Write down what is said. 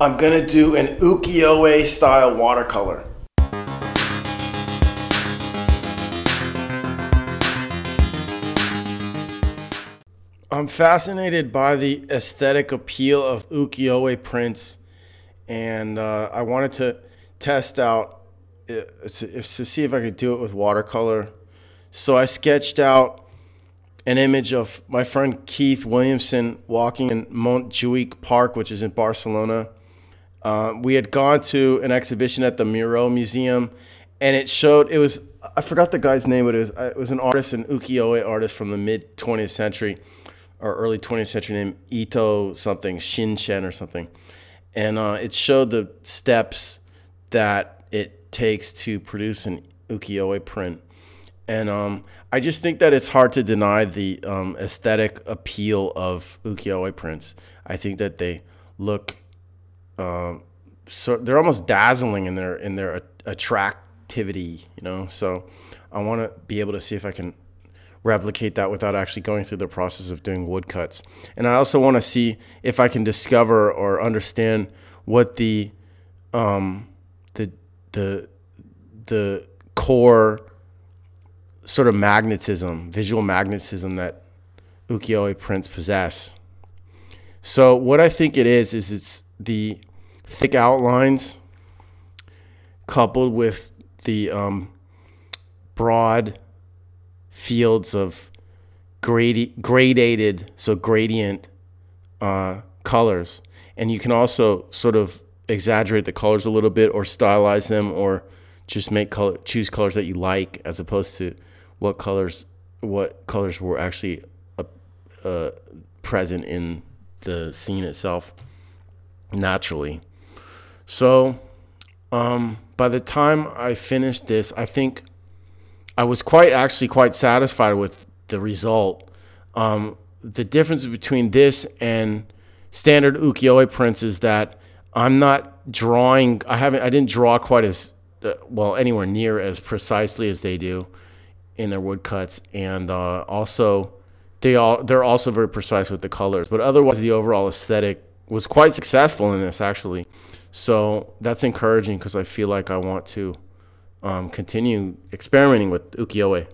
I'm gonna do an ukiyo-e style watercolor. I'm fascinated by the aesthetic appeal of ukiyo-e prints, and uh, I wanted to test out uh, to, to see if I could do it with watercolor. So I sketched out an image of my friend Keith Williamson walking in Montjuic Park, which is in Barcelona. Uh, we had gone to an exhibition at the Miró Museum, and it showed it was I forgot the guy's name, but it was it was an artist, an ukiyo-e artist from the mid 20th century or early 20th century named Ito something, Shinshen or something. And uh, it showed the steps that it takes to produce an ukiyo-e print. And um, I just think that it's hard to deny the um, aesthetic appeal of ukiyo-e prints. I think that they look uh, so they're almost dazzling in their in their attractivity, you know. So I want to be able to see if I can replicate that without actually going through the process of doing woodcuts. And I also want to see if I can discover or understand what the um, the the the core sort of magnetism, visual magnetism that ukiyo-e prints possess. So what I think it is is it's the thick outlines coupled with the um, broad fields of gradi- gradated, so gradient uh, colors. And you can also sort of exaggerate the colors a little bit or stylize them or just make color choose colors that you like as opposed to what colors what colors were actually uh, uh, present in the scene itself naturally. So um, by the time I finished this, I think I was quite actually quite satisfied with the result. Um, the difference between this and standard ukiyo-e prints is that I'm not drawing. I haven't. I didn't draw quite as uh, well anywhere near as precisely as they do in their woodcuts, and uh, also they all they're also very precise with the colors. But otherwise, the overall aesthetic was quite successful in this actually. So that's encouraging because I feel like I want to um, continue experimenting with ukiyo-e.